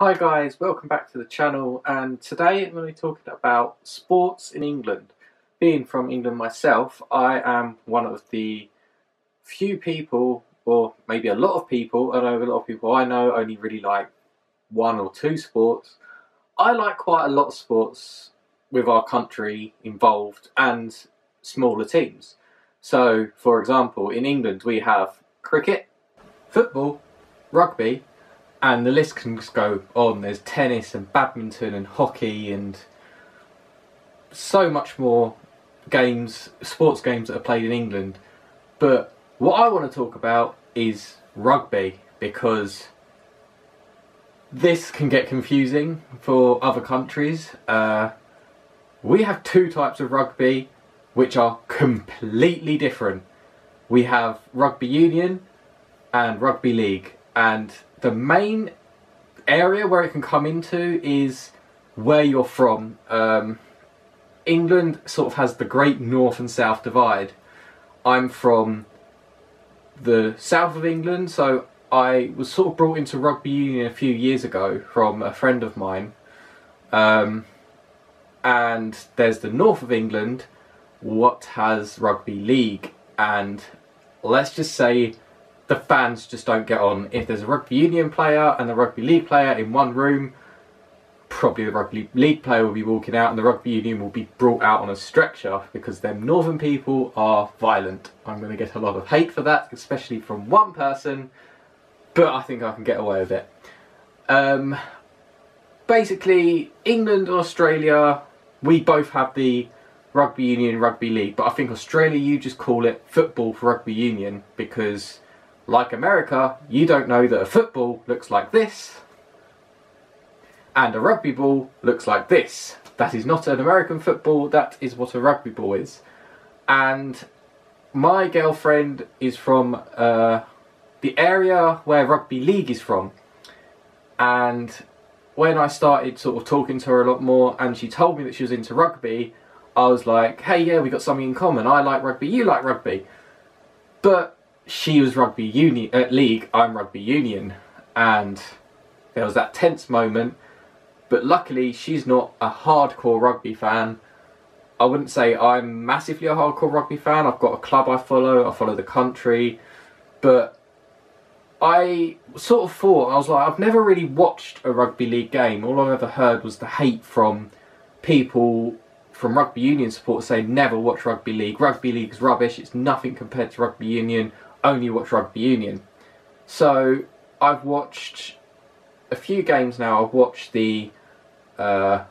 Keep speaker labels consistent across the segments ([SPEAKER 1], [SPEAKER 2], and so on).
[SPEAKER 1] Hi guys, welcome back to the channel and today I'm going to be talking about sports in England. Being from England myself, I am one of the few people, or maybe a lot of people, I know a lot of people I know only really like one or two sports. I like quite a lot of sports with our country involved and smaller teams. So, for example, in England we have cricket, football, rugby, and the list can just go on. There's tennis and badminton and hockey and so much more games, sports games that are played in England. But what I want to talk about is rugby because this can get confusing for other countries. Uh, we have two types of rugby which are completely different. We have rugby union and rugby league and the main area where it can come into is where you're from. Um, England sort of has the great north and south divide. I'm from the south of England, so I was sort of brought into rugby union a few years ago from a friend of mine. Um, and there's the north of England, what has rugby league, and let's just say the fans just don't get on. If there's a rugby union player and the rugby league player in one room, probably the rugby league player will be walking out and the rugby union will be brought out on a stretcher because them northern people are violent. I'm going to get a lot of hate for that, especially from one person, but I think I can get away with it. Um, basically, England and Australia, we both have the rugby union, rugby league, but I think Australia, you just call it football for rugby union because like America, you don't know that a football looks like this and a rugby ball looks like this. That is not an American football, that is what a rugby ball is. And my girlfriend is from uh, the area where rugby league is from. And when I started sort of talking to her a lot more and she told me that she was into rugby, I was like, hey, yeah, we got something in common. I like rugby, you like rugby. But she was rugby union uh, league, I'm rugby union, and there was that tense moment. But luckily, she's not a hardcore rugby fan. I wouldn't say I'm massively a hardcore rugby fan. I've got a club I follow. I follow the country, but I sort of thought I was like I've never really watched a rugby league game. All I've ever heard was the hate from people from rugby union supporters saying never watch rugby league. Rugby league's rubbish. It's nothing compared to rugby union only watch rugby union. So I've watched a few games now. I've watched the uh,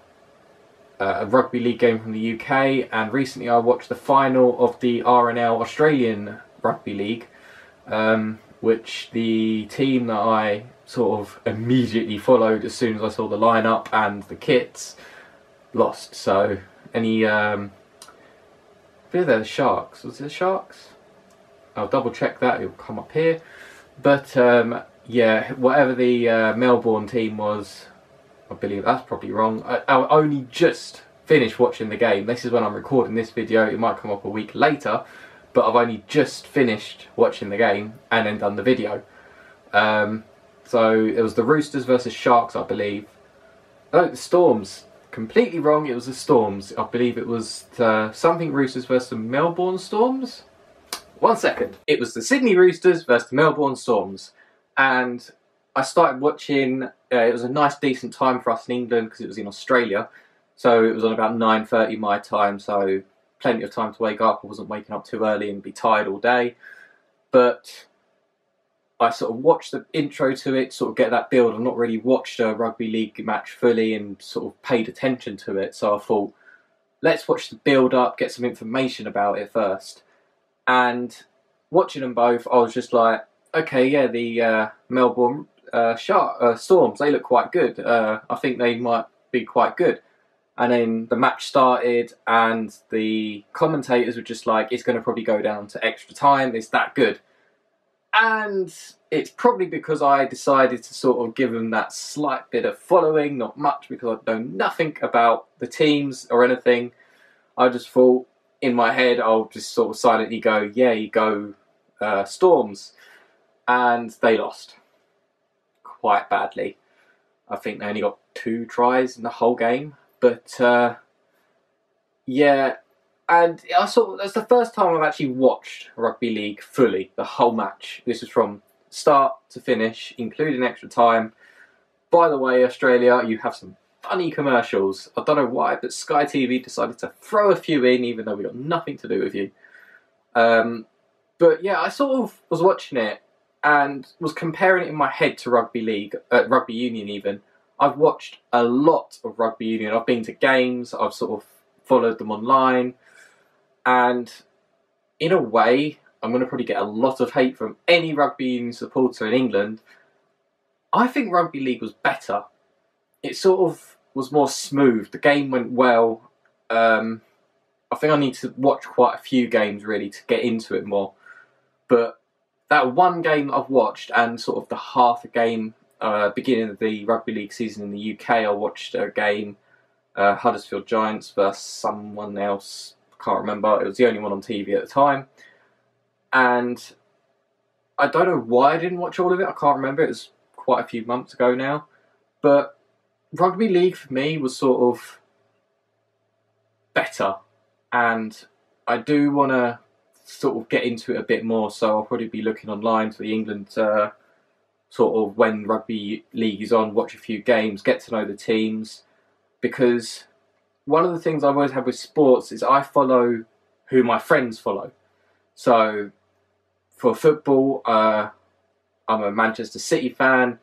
[SPEAKER 1] uh, rugby league game from the UK, and recently I watched the final of the RNL Australian Rugby League, um, which the team that I sort of immediately followed as soon as I saw the lineup and the kits lost. So any um, I they're the Sharks. Was it the Sharks? I'll double check that, it'll come up here. But um, yeah, whatever the uh, Melbourne team was, I believe that's probably wrong. I, I only just finished watching the game. This is when I'm recording this video, it might come up a week later, but I've only just finished watching the game and then done the video. Um, so it was the Roosters versus Sharks, I believe. Oh, the Storms. Completely wrong, it was the Storms. I believe it was uh, something Roosters versus the Melbourne Storms. One second. It was the Sydney Roosters versus the Melbourne Storms. And I started watching, uh, it was a nice decent time for us in England because it was in Australia. So it was on about 9.30 my time, so plenty of time to wake up. I wasn't waking up too early and be tired all day. But I sort of watched the intro to it, sort of get that build. I've not really watched a rugby league match fully and sort of paid attention to it. So I thought, let's watch the build up, get some information about it first. And watching them both, I was just like, okay, yeah, the uh, Melbourne uh, Shark uh, Storms, they look quite good. Uh, I think they might be quite good. And then the match started, and the commentators were just like, it's going to probably go down to extra time. It's that good. And it's probably because I decided to sort of give them that slight bit of following, not much because I know nothing about the teams or anything. I just thought, in my head, I'll just sort of silently go, yeah, you go uh, Storms. And they lost quite badly. I think they only got two tries in the whole game. But uh, yeah, and I saw that's the first time I've actually watched rugby league fully, the whole match. This was from start to finish, including extra time. By the way, Australia, you have some funny commercials. I don't know why, but Sky TV decided to throw a few in, even though we got nothing to do with you. Um, but yeah, I sort of was watching it and was comparing it in my head to rugby league, uh, rugby union. Even I've watched a lot of rugby union. I've been to games. I've sort of followed them online, and in a way, I'm going to probably get a lot of hate from any rugby union supporter in England. I think rugby league was better. It sort of was more smooth. The game went well. Um, I think I need to watch quite a few games really to get into it more. But that one game I've watched and sort of the half a game uh, beginning of the rugby league season in the UK, I watched a game uh, Huddersfield Giants versus someone else. I Can't remember. It was the only one on TV at the time, and I don't know why I didn't watch all of it. I can't remember. It was quite a few months ago now, but rugby league for me was sort of better, and I do want to sort of get into it a bit more. So I'll probably be looking online to the England uh, sort of when rugby league is on, watch a few games, get to know the teams, because one of the things I've always had with sports is I follow who my friends follow. So for football, uh, I'm a Manchester City fan.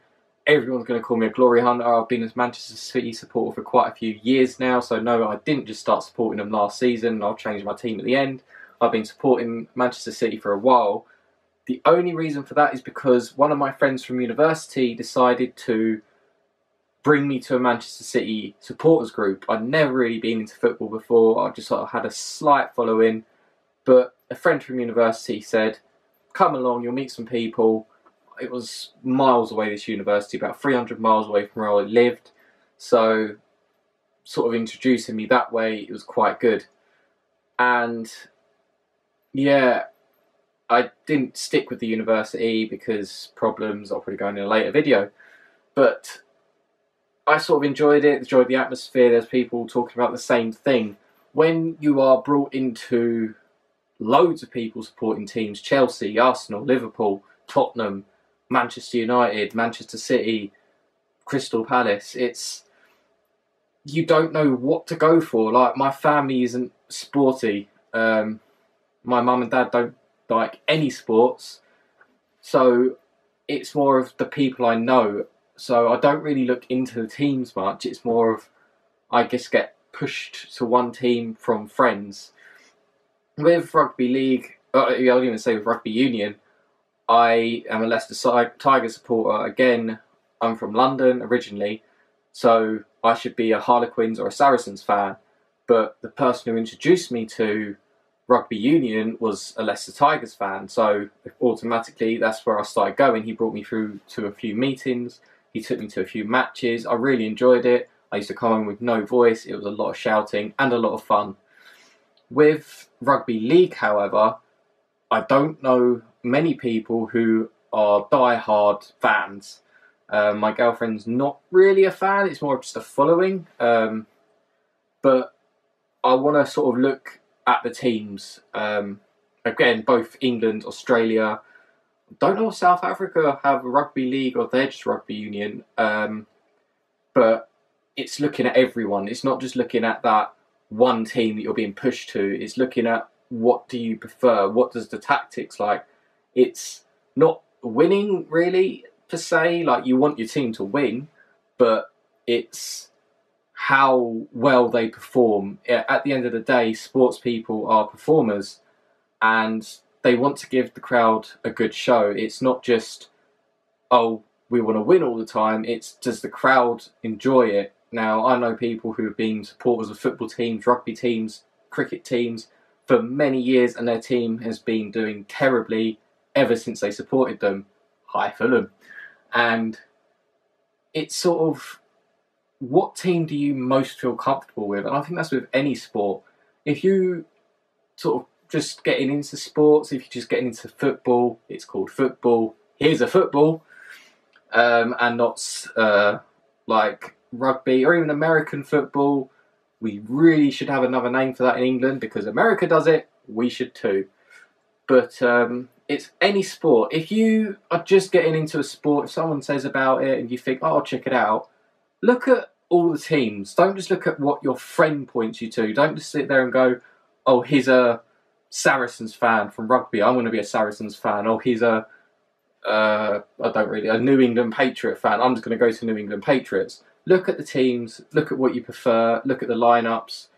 [SPEAKER 1] Everyone's going to call me a glory hunter. I've been a Manchester City supporter for quite a few years now, so no, I didn't just start supporting them last season. I'll change my team at the end. I've been supporting Manchester City for a while. The only reason for that is because one of my friends from university decided to bring me to a Manchester City supporters group. I'd never really been into football before. I just sort of had a slight following, but a friend from university said, "Come along, you'll meet some people." It was miles away. This university, about 300 miles away from where I lived, so sort of introducing me that way, it was quite good. And yeah, I didn't stick with the university because problems. I'll probably go in a later video, but I sort of enjoyed it. Enjoyed the atmosphere. There's people talking about the same thing. When you are brought into loads of people supporting teams, Chelsea, Arsenal, Liverpool, Tottenham, Manchester United, Manchester City, Crystal Palace, it's you don't know what to go for. Like my family isn't sporty. Um, my mum and dad don't like any sports, so it's more of the people I know. So I don't really look into the teams much. It's more of I guess get pushed to one team from friends. With rugby league, uh, I'll even say with rugby union, I am a Leicester Tiger supporter. Again, I'm from London originally, so I should be a Harlequins or a Saracens fan. But the person who introduced me to rugby union was a Leicester Tigers fan, so automatically that's where I started going. He brought me through to a few meetings, he took me to a few matches. I really enjoyed it. I used to come in with no voice, it was a lot of shouting and a lot of fun. With rugby league, however, I don't know many people who are die-hard fans. Um, my girlfriend's not really a fan, it's more just a following. Um, but I want to sort of look at the teams. Um, again, both England, Australia. Don't know if South Africa have a rugby league or they're just rugby union. Um, but it's looking at everyone. It's not just looking at that one team that you're being pushed to. It's looking at what do you prefer? What does the tactics like? It's not winning really per se. Like you want your team to win, but it's how well they perform. At the end of the day, sports people are performers and they want to give the crowd a good show. It's not just, oh, we want to win all the time. It's does the crowd enjoy it? Now, I know people who have been supporters of football teams, rugby teams, cricket teams for many years, and their team has been doing terribly ever since they supported them. Hi, Fulham. And it's sort of what team do you most feel comfortable with? And I think that's with any sport. If you sort of just getting into sports, if you're just getting into football, it's called football. Here's a football, um, and not uh, like rugby or even American football. We really should have another name for that in England because America does it, we should too. But um, it's any sport. If you are just getting into a sport, if someone says about it and you think, oh, I'll check it out, look at all the teams. Don't just look at what your friend points you to. Don't just sit there and go, oh, he's a Saracens fan from rugby. I'm going to be a Saracens fan. Oh, he's a uh, I don't really a New England Patriot fan. I'm just going to go to New England Patriots. Look at the teams. Look at what you prefer. Look at the lineups.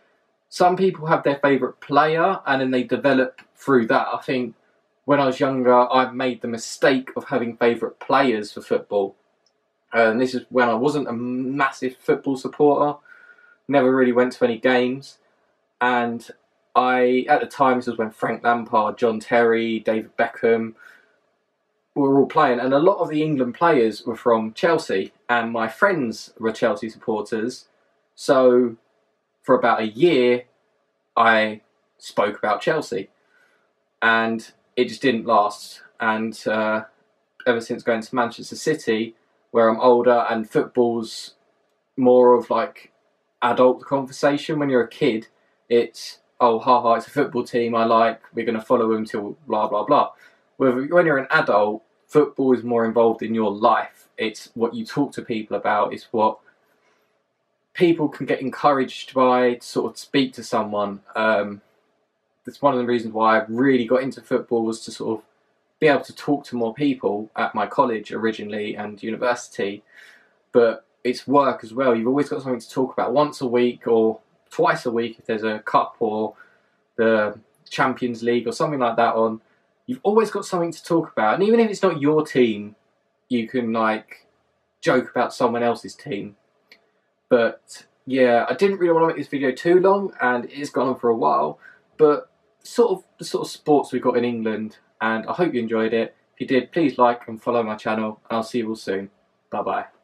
[SPEAKER 1] Some people have their favourite player, and then they develop through that. I think when I was younger, I made the mistake of having favourite players for football. Uh, and this is when I wasn't a massive football supporter, never really went to any games. And I, at the time, this was when Frank Lampard, John Terry, David Beckham were all playing. And a lot of the England players were from Chelsea, and my friends were Chelsea supporters. So for about a year, I spoke about Chelsea. And it just didn't last. And uh, ever since going to Manchester City, where I'm older and football's more of like adult conversation. When you're a kid, it's oh ha ha, it's a football team I like. We're going to follow them till blah blah blah. When you're an adult, football is more involved in your life. It's what you talk to people about. It's what people can get encouraged by to sort of speak to someone. Um, that's one of the reasons why I really got into football was to sort of be able to talk to more people at my college originally and university. But it's work as well. You've always got something to talk about once a week or twice a week if there's a cup or the Champions League or something like that on. You've always got something to talk about, and even if it's not your team, you can like joke about someone else's team. But yeah, I didn't really want to make this video too long, and it's gone on for a while. But sort of the sort of sports we've got in England, and I hope you enjoyed it. If you did, please like and follow my channel, and I'll see you all soon. Bye bye.